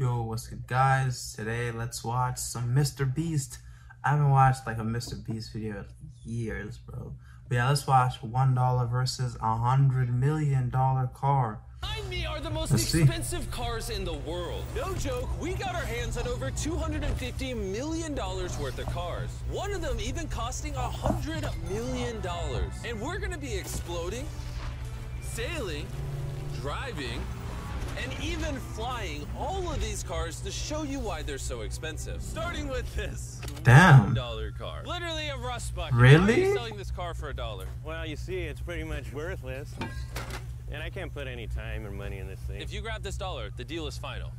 Yo, what's good, guys? Today, let's watch some Mr. Beast. I haven't watched like a Mr. Beast video in years, bro. But yeah, let's watch $1 versus a $100 million car. Behind me are the most Let's see. expensive cars in the world. No joke, we got our hands on over $250 million worth of cars. One of them even costing $100 million. And we're gonna be exploding, sailing, driving, and even flying all of these cars to show you why they're so expensive. Starting with this Damn. Dollar car. Literally a rust bucket. Really? Why are you selling this car for a dollar? Well, you see, it's pretty much worthless. And I can't put any time or money in this thing. If you grab this dollar, the deal is final.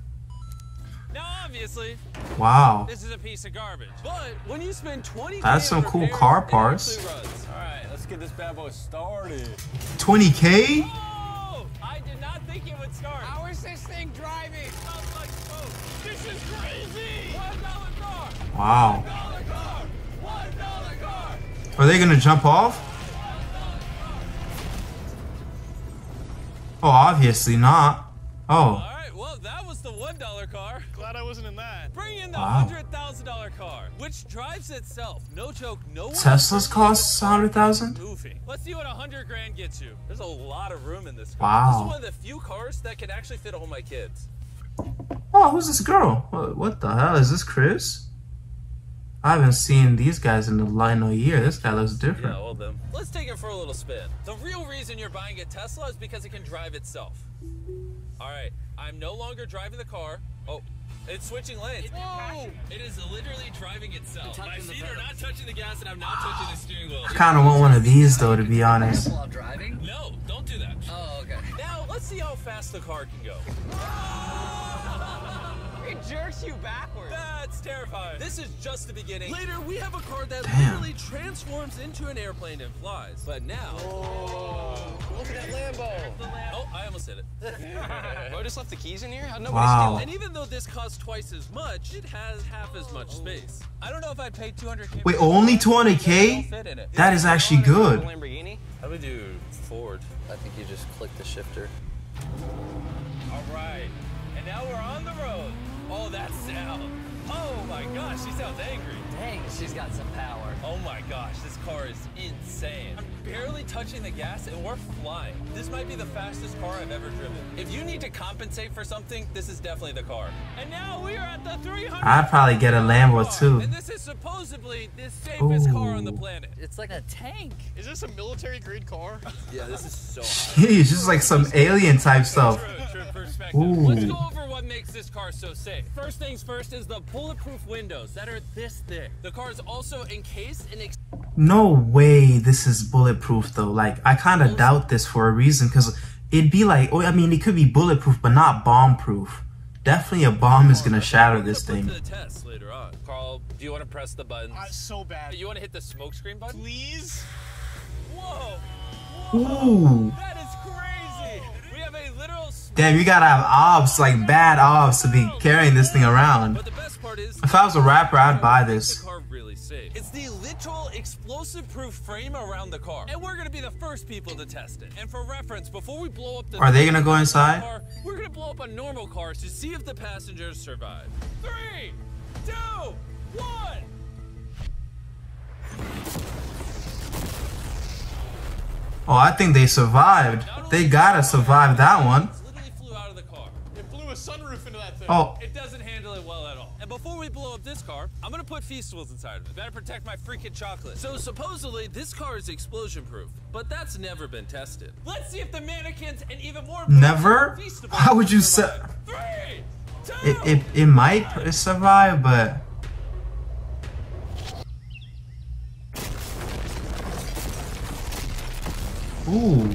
Now, obviously, Wow. this is a piece of garbage. But when you spend 20 That's some cool car parts. All right, let's get this bad boy started. 20K? I did not think it would start. How is this thing driving? Smells like smoke. This is crazy. One dollar car. Wow. Dollar car. One dollar car. Are they gonna jump off? Oh, obviously not. Oh, All right, well, that was the one dollar car. Glad I wasn't in that. Bring in the Wow. hundred thousand dollar car, which drives itself. No joke. No one Teslas cost 100,000? Moving. Let's see what a hundred grand gets you. There's a lot of room in this car. Wow. This is one of the few cars that can actually fit all my kids. Oh, who's this girl? What, what the hell? Is this Chris? I haven't seen these guys in a line in a year. This guy looks different. Yeah, different. all them. Let's take it for a little spin. The real reason you're buying a Tesla is because it can drive itself. All right, I'm no longer driving the car. Oh, it's switching lanes. Whoa! It is literally driving itself. My feet are not touching the gas and I'm not touching the steering wheel. I kind of want one of these though, to be honest. While driving? No, don't do that. Oh, okay. Now, let's see how fast the car can go. It jerks you backwards. That's terrifying. This is just the beginning. Later, we have a car that Damn. literally transforms into an airplane and flies. But now. Oh, Look at that Lambo. Oh, I almost hit it. Bro, oh, I just left the keys in here? How'd nobody Wow. And even though this costs twice as much, it has half as much space. I don't know if I'd pay 200k. Wait, only car, but it'll 200K? fit in it. That is actually good. Lamborghini? How do we do Ford? I think you just click the shifter. All right. And now we're on the road. Oh, that sound. Oh my gosh, she sounds angry. Dang, she's got some power. Oh my gosh, this car is insane. I'm barely touching the gas and we're flying. This might be the fastest car I've ever driven. If you need to compensate for something, this is definitely the car. And now we are at the 300. I'd probably get a Lambo too. And this is supposedly the safest car on the planet. It's like a tank. Is this a military grade car? Yeah, this is so Jeez, just like some alien type stuff. True, true perspective. Ooh. Let's go over what makes this car so safe. First things first is the bulletproof windows that are this thick. The car is also encased in ex- No way this is bulletproof though. Like, I kind of doubt this for a reason because it'd be like, oh, I mean, it could be bulletproof, but not bomb proof. Definitely a bomb is gonna shatter this gonna thing. Put to the test later on. Karl, do you want to press the button? Uh, so bad. you want to hit the smokescreen button? Please? Whoa! Ooh. That is crazy! We have a literal. Damn, you gotta have obs, like bad obs, to be carrying this thing around. But the best part is. If I was a rapper, I'd buy this. The car really safe. It's the literal explosive-proof frame around the car, and we're gonna be the first people to test it. And for reference, before we blow up the Are they gonna go inside? car, we're gonna blow up a normal car to see if the passengers survive. Three, two, one. Oh, I think they survived. They gotta survive that one. Sunroof into that thing. Oh, It doesn't handle it well at all. And before we blow up this car, I'm gonna put Feastables inside of it. Better protect my freaking chocolate. So supposedly this car is explosion proof, but that's never been tested. Let's see if the mannequins and even more Never? How would you say- Three, two, it, it, it might survive, but Ooh.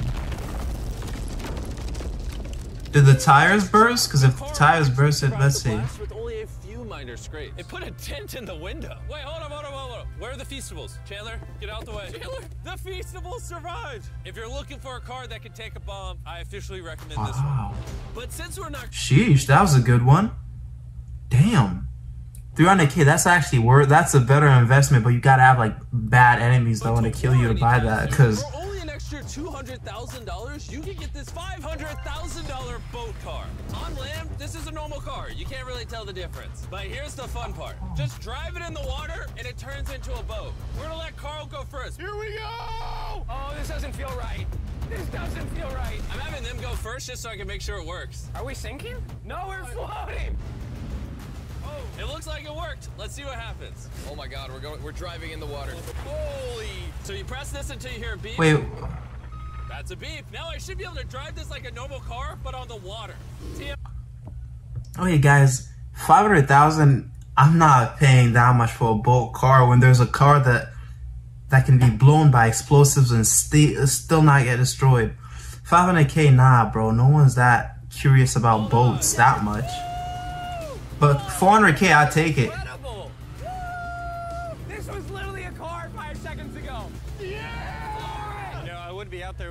Did the tires burst? Because if the tires bursted, let's see. With only a few minor scrapes. It put a dent in the window. Wait, hold on, hold on, hold on. Where are the Feastables? Chandler, get out the way. Chandler, the Feastables survived. If you're looking for a car that can take a bomb, I officially recommend this one. But since we're not Sheesh, that was a good one. Damn. 300k, that's actually worth, that's a better investment, but you gotta have like bad enemies that want to kill you to buy that, because $200,000, you can get this $500,000 boat car. On land, this is a normal car. You can't really tell the difference. But here's the fun part. Just drive it in the water and it turns into a boat. We're gonna let Karl go first. Here we go! Oh, this doesn't feel right. This doesn't feel right. I'm having them go first just so I can make sure it works. Are we sinking? No, we're floating. Oh. It looks like it worked. Let's see what happens. Oh my God, we're going. We're driving in the water. Holy! So you press this until you hear a beep. Wait, That's a beep. Now I should be able to drive this like a normal car, but on the water. See, okay, guys, five hundred thousand. I'm not paying that much for a boat car when there's a car that that can be blown by explosives and sti- still not get destroyed. 500k, nah, bro. No one's that curious about boats that much. But 400k, I take it.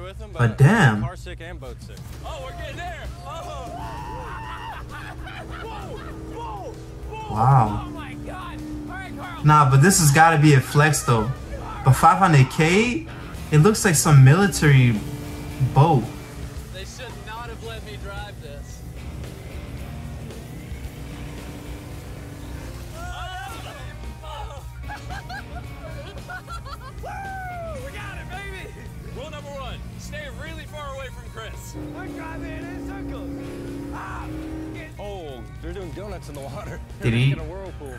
With him, but, damn. Car sick and boat sick. oh, we're getting there. Oh. Wow. Oh my God. All right, Karl. Nah, but this has got to be a flex though. But 500k, it looks like some military boat. Oh, they're doing donuts in the water. Did he? making a whirlpool.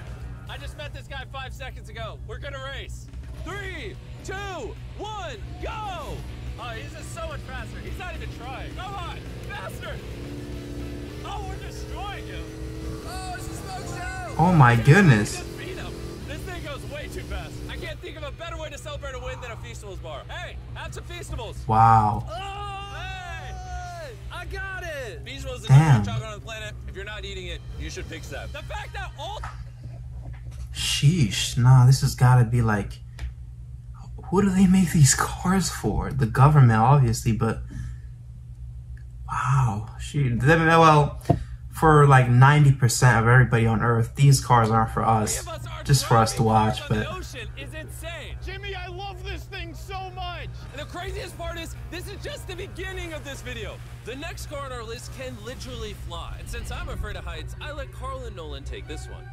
I just met this guy five seconds ago. We're gonna race. Three, two, one, go! Oh, he's just so much faster. He's not even trying. Come on, faster! Oh, we're destroying him. Oh, it's a smoke show. Oh my goodness. Just beat him. This thing goes way too fast. I can't think of a better way to celebrate a win than a Feastables bar. Hey, have some Feastables. Wow. Oh, hey! I got it! Is the Damn. number one chocolate on the planet. If you're not eating it, you should pick that. The fact that all Sheesh. Nah, this has got to be like. Who do they make these cars for? The government, obviously, but. Wow. She. Well, for like 90% of everybody on Earth, these cars aren't for us. us are Just for us to watch, but. the ocean is insane. Jimmy, I love this thing so much. And the craziest part is, this is just the beginning of this video. The next car on our list can literally fly. And since I'm afraid of heights, I let Karl and Nolan take this one.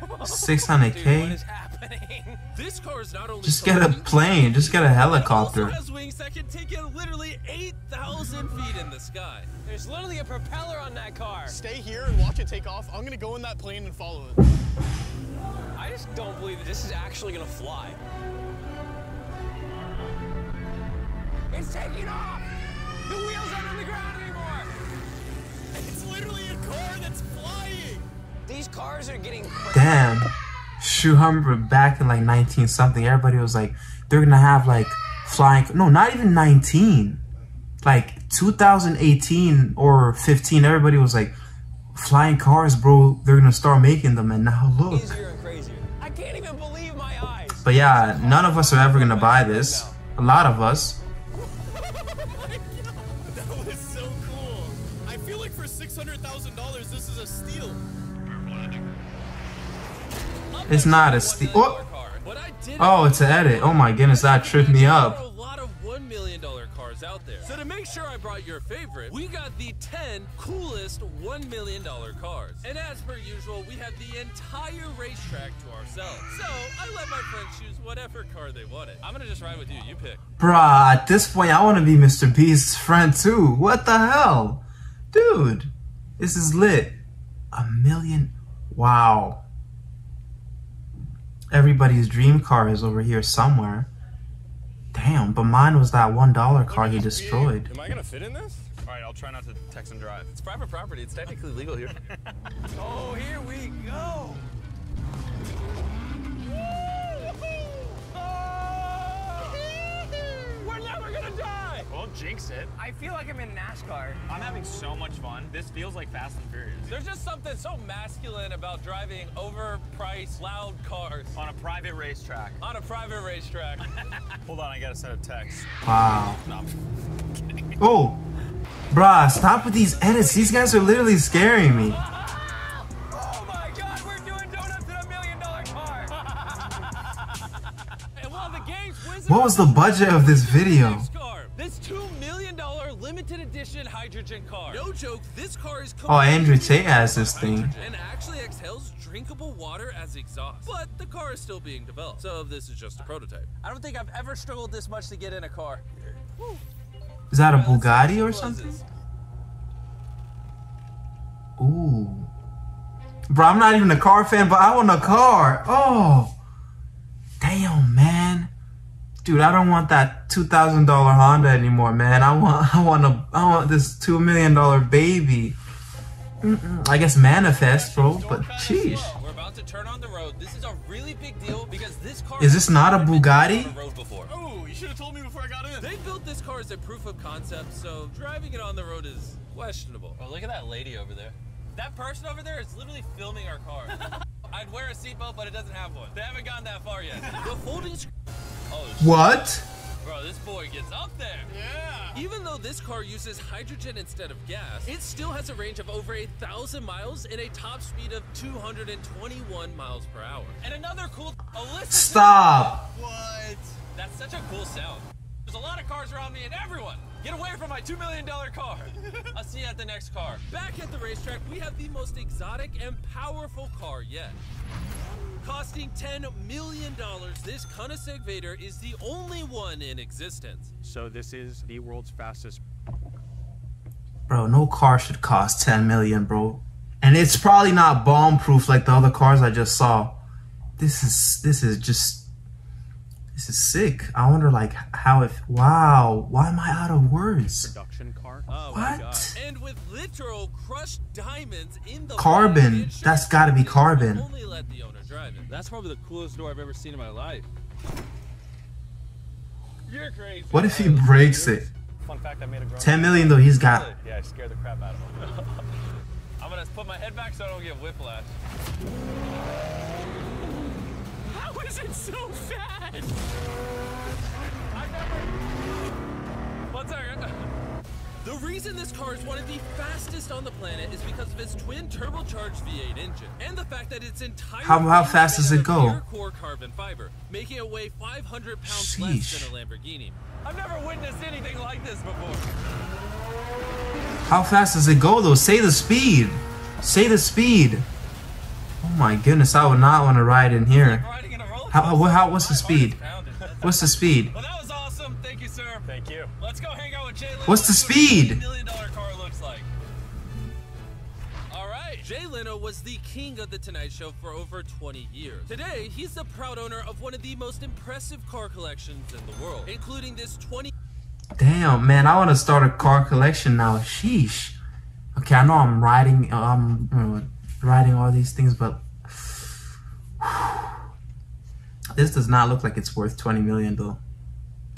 600k? is happening? This car is not only Just get a plane. Just get a It helicopter. also has wings that can take it literally 8,000 feet in the sky. There's literally a propeller on that car. Stay here and watch it take off. I'm gonna go in that plane and follow it. I just don't believe that this is actually gonna fly. It's taking off. The wheels aren't on the ground anymore. It's literally a car that's flying. These cars are getting. Damn. Shoot, back in like 19 something, everybody was like, they're gonna have like flying. No, not even 19. Like 2018 or 15, everybody was like, flying cars, bro. They're gonna start making them, and now look. Easier and. I can't even believe my eyes. But yeah, none of us are ever gonna buy this. A lot of us. It's not a steal. Oh, car, but I did oh, it's an edit. Oh my goodness, that tripped me up. a lot of $1 million cars out there. So to make sure I brought your favorite, we got the 10 coolest $1 million cars. And as per usual, we have the entire racetrack to ourselves. So I let my friends choose whatever car they wanted. I'm gonna just ride with you, you pick. Bruh, at this point, I wanna be Mr. Beast's friend too. What the hell? Dude, this is lit. A million. Wow. Everybody's dream car is over here somewhere. Damn, but mine was that $1 car he destroyed. Am I gonna fit in this? All right, I'll try not to text and drive. It's private property, it's technically legal here. Oh, here we go. Die! Won't jinx it. I feel like I'm in NASCAR. I'm having so much fun. This feels like Fast and Furious. There's just something so masculine about driving overpriced, loud cars On a private racetrack. on a private racetrack. Hold on, I gotta send a text. Wow. No. Oh, bruh, stop with these edits. These guys are literally scaring me. Oh my God, we're doing donuts in a million dollar car. and while the game's whizzing What was the budget of this video? Next car. This car is Oh, Andrew Tate has this thing. of hydrogen And actually exhales drinkable water as exhaust. But the car is still being developed, so this is just a prototype. I don't think I've ever struggled this much to get in a car. Is that a Alright, let's see how Bugatti or something? Ooh. Bro, I'm not even a car fan, but I want a car. Oh. Damn, man. Dude, I don't want that two thousand dollar Honda anymore, man. I want, I want a, I want this two million dollar baby. Mm-mm. I guess manifest, bro. But sheesh. We're about to turn on the road. This is a really big deal because this car Is this not a has never been Bugatti? on the road before. Oh, you should have told me before I got in. They built this car as a proof of concept, so driving it on the road is questionable. Oh, look at that lady over there. That person over there is literally filming our car. I'd wear a seatbelt, but it doesn't have one. They haven't gone that far yet. the folding sc- sh- What? bro, this boy gets up there. Yeah. Even though this car uses hydrogen instead of gas, it still has a range of over a thousand miles and a top speed of 221 miles per hour. And another cool. Oh, listen. Stop. What? that's such a cool sound. There's a lot of cars around me and everyone. Get away from my $2 million car. I'll see you at the next car. Back at the racetrack, we have the most exotic and powerful car yet. Costing $10 million, this Koenigsegg Trevita is the only one in existence. So this is the world's fastest Bro, no car should cost 10 million, bro. And it's probably not bomb proof like the other cars I just saw. This is this is just this is sick. I wonder like how if wow, why am I out of words? production car. Oh What? And with literal crushed diamonds in the Carbon. body, the insurance That's gotta be carbon. Only let the owner drive it. That's probably the coolest door I've ever seen in my life. You're crazy. What if he breaks it? Fun fact, I made a grown 10 million though, he's got Yeah, I scared the crap out of him. I'm gonna put my head back so I don't get whiplash. How is it so fast? One second. The reason this car is one of the fastest on the planet is because of its twin turbocharged V8 engine and the fact that it's entirely How- how fast does it go? Core carbon fiber, making it weigh 500 pounds less than a Lamborghini. I've never witnessed anything like this before. How fast does it go though? Say the speed. Say the speed. Oh my goodness, I would not want to ride in here. Riding in a How, coaster. how what's the speed? What's the speed? Well, that was awesome. Thank you, sir. Thank you. Let's go hang out with Jay Leno. What's the and see what a speed? million dollar car looks like. All right. Jay Leno was the king of the Tonight Show for over 20 years. Today, he's the proud owner of one of the most impressive car collections in the world, including this 20 Damn, man, I want to start a car collection now. Sheesh. Okay, I know I'm riding, um, uh, riding all these things, but this does not look like it's worth 20 million though.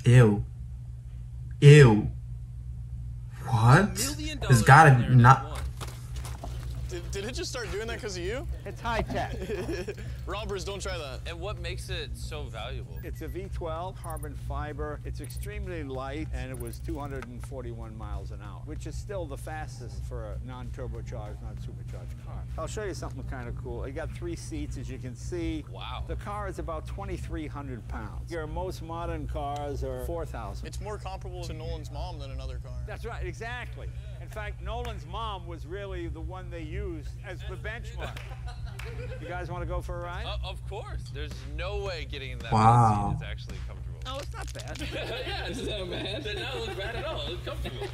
Ew. Ew. What? dollars gotta not. One. Did, did it just start doing that because of you? It's high tech. Robbers, don't try that. And what makes it so valuable? It's a V12 carbon fiber. It's extremely light and it was 241 miles an hour, which is still the fastest for a non-turbocharged, non-supercharged car. I'll show you something kind of cool. You got three seats, as you can see. Wow. The car is about 2,300 pounds. Your most modern cars are 4,000. It's more comparable to Nolan's mom than another car. That's right, exactly. In fact, Nolan's mom was really the one they used as the benchmark. You guys want to go for a ride? Uh, of course. There's no way getting in that Wow. seat is actually comfortable. No, it's not bad. yeah, it's not bad. Did not look bad at all. It looked comfortable.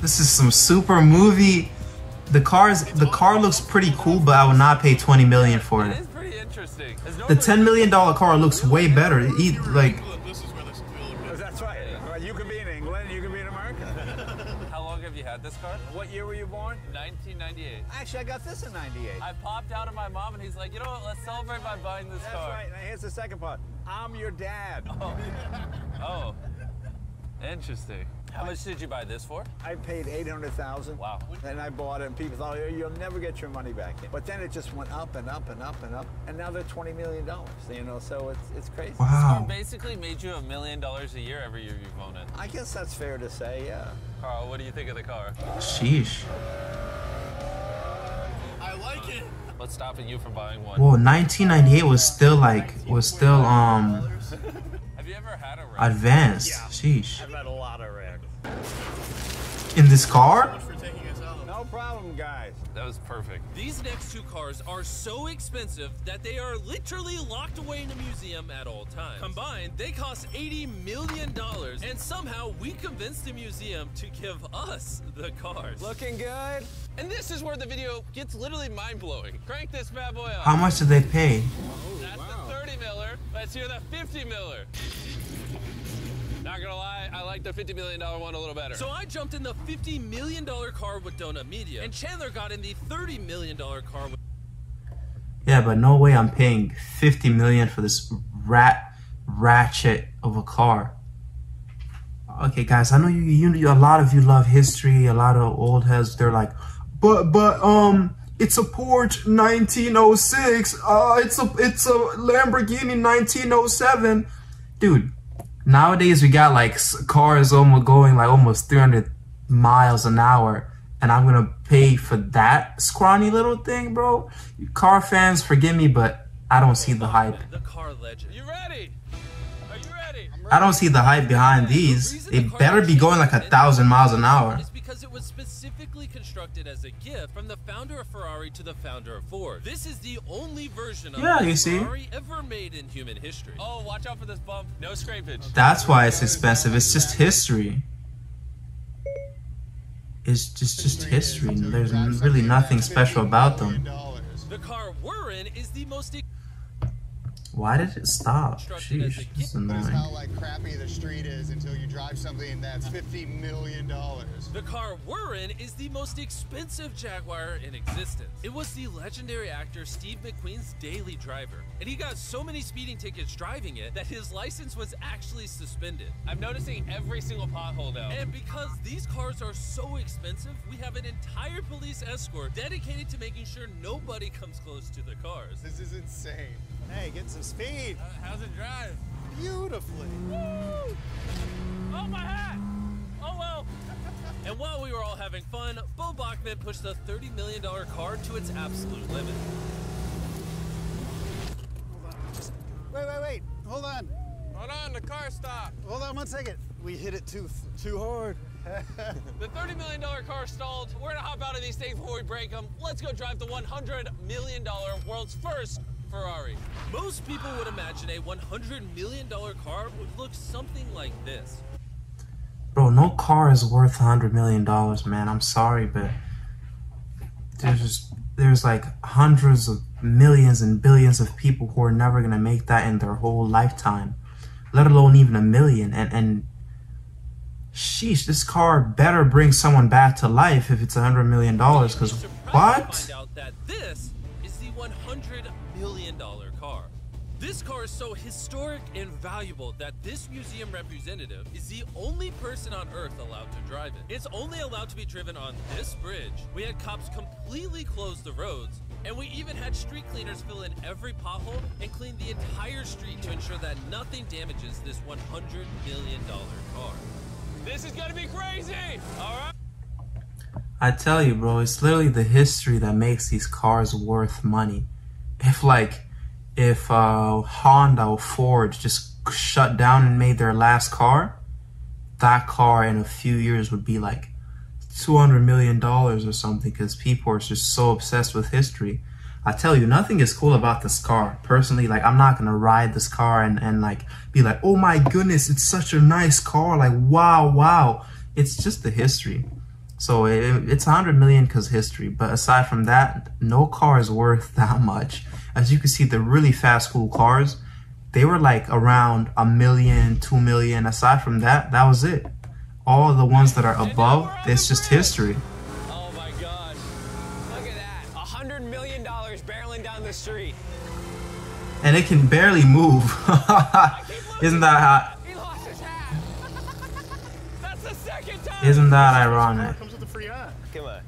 This is some super movie. The cars, the car looks pretty cool, but I would not pay 20 million for It it. is pretty interesting. The 10 million dollar car looks way better. It, like, Actually, I got this in 98. I popped out of my mom and he's like, you know what, let's celebrate by buying this That's car. right. Now here's the second part. I'm your dad. Oh. oh. Interesting. How much did you buy this for? I paid 800,000. Wow. And I bought it, and people thought "Oh, you'll never get your money back. But then it just went up and up and up and up, and now they're 20 million dollars. You know, so it's it's crazy. wow. Basically made you a million dollars a year every year you've owned it. I guess that's fair to say. Yeah. Karl, what do you think of the car? Sheesh. I. What's stopping you from buying one? Whoa, 1998 was still like was still um Have you ever had a wreck? advanced. Sheesh. I've had a lot of wrecks. in this car? Much for taking us out. No problem, guys. That was perfect. These next two cars are so expensive that they are literally locked away in a museum at all times. Combined, they cost $80 million, and somehow we convinced the museum to give us the cars. Looking good. And this is where the video gets literally mind-blowing. Crank this bad boy up. How much did they pay? That's the 30 miller. Let's hear the 50 miller. Not gonna lie, I like the $50 million one one a little better. So I jumped in the $50 million car with Donut Media, and Chandler got in the $30 million car with Yeah, but no way I'm paying 50 million for this rat ratchet of a car. Okay, guys, I know you, you a lot of you love history. A lot of old heads, they're like, but but um, it's a Porsche 1906. Uh, it's a it's a Lamborghini 1907. Dude, nowadays we got like cars almost going like almost 300 miles an hour and i'm gonna pay for that scrawny little thing bro car fans forgive me but i don't see the hype the car legend. You ready? Are you ready? i don't see the hype behind these they better be going like a thousand miles an hour constructed as a gift from the founder of Ferrari to the founder of Ford. This is the only version of Yeah, you see. Ferrari ever made in human history. Oh, watch out for this bump. No scrapage. that's why it's expensive it's just history it's just just history there's really nothing special about them The car we're in is the most why did it stop Constructed Sheesh, gift. this is But it's annoying how like crappy the street is until you drive something that's fifty million dollars. The car we're in is the most expensive Jaguar in existence. It was the legendary actor Steve McQueen's daily driver, and he got so many speeding tickets driving it that his license was actually suspended. I'm noticing every single pothole now. And because these cars are so expensive, we have an entire police escort dedicated to making sure nobody comes close to the cars. This is insane. Hey, get some speed. how's it drive? Beautifully. Oh, my hat! Oh, well. and while we were all having fun, Bo Bachman pushed the $30 million car to its absolute limit. Wait, wait, wait. Hold on. Hold on, the car stopped. Hold on one second. We hit it too too hard. The $30 million car stalled. We're gonna hop out of these things before we break them. Let's go drive the $100 million world's first Ferrari. Most people would imagine a $100 million car would look something like this. Bro, no car is worth a hundred million dollars, man. I'm sorry, but there's just there's like hundreds of millions and billions of people who are never gonna make that in their whole lifetime, let alone even a million. And and sheesh, this car better bring someone back to life if it's a hundred million dollars. Cause You'll be surprised to what? Find out that this is the $100 million car. This car is so historic and valuable that this museum representative is the only person on Earth allowed to drive it. It's only allowed to be driven on this bridge. We had cops completely close the roads, and we even had street cleaners fill in every pothole and clean the entire street to ensure that nothing damages this $100 million car. This is gonna be crazy! Alright? I tell you, bro, it's literally the history that makes these cars worth money. If like, if uh, Honda or Ford just shut down and made their last car, that car in a few years would be like two hundred million dollars or something because people are just so obsessed with history. I tell you, nothing is cool about this car. Personally, like I'm not gonna ride this car and, and like be like, oh my goodness, it's such a nice car. Like wow, wow. It's just the history. So it, it's 100 million because history. But aside from that, no car is worth that much. As you can see, the really fast, cool cars, they were like around a million, two million. Aside from that, that was it. All the ones that are above, it's just history. Oh my gosh. Look at that. A hundred million dollars barreling down the street. And it can barely move. Isn't that hot? Isn't that ironic? Comes with a free hat. Come on.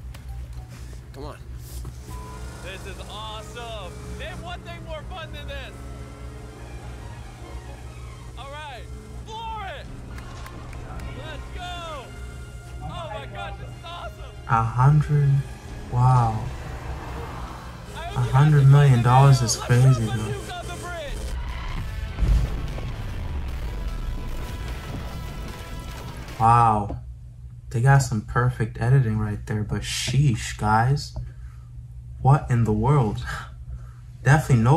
Come on. This is awesome. Name one thing more fun than this. All right, floor it. Let's go. Oh my gosh, this is awesome. A hundred. Wow. A you hundred guys enjoyed million the dollars is Let's crazy, have fun though. the bridge. Wow. They got some perfect editing right there, but sheesh, guys. What in the world? Definitely no